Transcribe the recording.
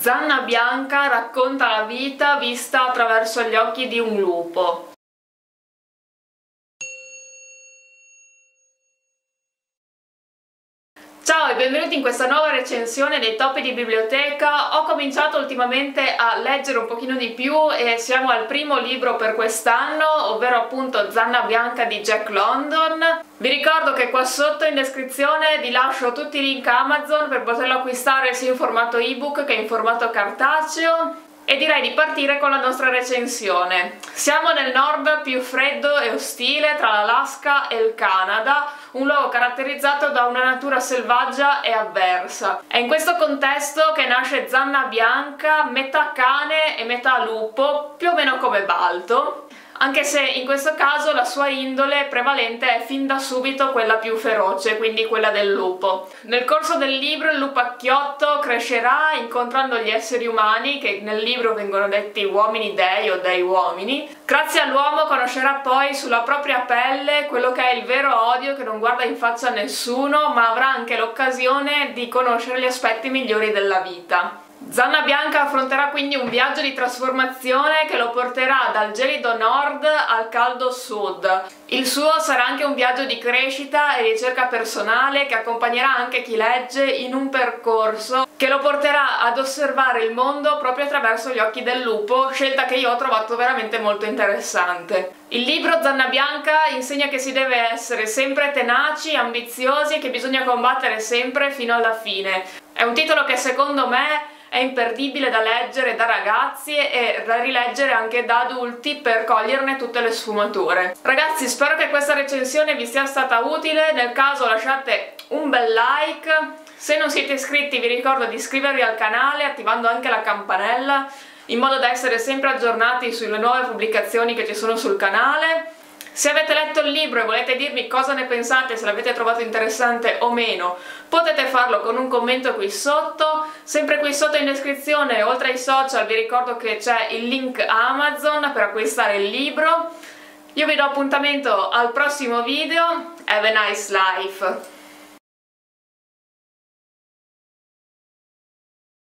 Zanna Bianca racconta la vita vista attraverso gli occhi di un lupo. Ciao e benvenuti in questa nuova recensione dei topi di biblioteca. Ho cominciato ultimamente a leggere un pochino di più e siamo al primo libro per quest'anno, ovvero appunto Zanna Bianca di Jack London. Vi ricordo che qua sotto in descrizione vi lascio tutti i link Amazon per poterlo acquistare sia in formato ebook che in formato cartaceo e direi di partire con la nostra recensione. Siamo nel nord più freddo e ostile tra l'Alaska e il Canada, un luogo caratterizzato da una natura selvaggia e avversa. È in questo contesto che nasce Zanna Bianca, metà cane e metà lupo, più o meno come Balto, anche se in questo caso la sua indole prevalente è fin da subito quella più feroce, quindi quella del lupo. Nel corso del libro il lupacchiotto crescerà incontrando gli esseri umani, che nel libro vengono detti uomini dei o dei uomini. Grazie all'uomo conoscerà poi sulla propria pelle quello che è il vero odio che non guarda in faccia a nessuno, ma avrà anche l'occasione di conoscere gli aspetti migliori della vita. Zanna Bianca affronterà quindi un viaggio di trasformazione che lo porterà dal gelido nord al caldo sud. Il suo sarà anche un viaggio di crescita e ricerca personale che accompagnerà anche chi legge in un percorso che lo porterà ad osservare il mondo proprio attraverso gli occhi del lupo, scelta che io ho trovato veramente molto interessante. Il libro Zanna Bianca insegna che si deve essere sempre tenaci, ambiziosi e che bisogna combattere sempre fino alla fine. È un titolo che secondo me è imperdibile da leggere da ragazzi e da rileggere anche da adulti per coglierne tutte le sfumature. Ragazzi spero che questa recensione vi sia stata utile, nel caso lasciate un bel like, se non siete iscritti vi ricordo di iscrivervi al canale attivando anche la campanella in modo da essere sempre aggiornati sulle nuove pubblicazioni che ci sono sul canale se avete letto il libro e volete dirmi cosa ne pensate, se l'avete trovato interessante o meno, potete farlo con un commento qui sotto. Sempre qui sotto in descrizione, oltre ai social, vi ricordo che c'è il link Amazon per acquistare il libro. Io vi do appuntamento al prossimo video. Have a nice life!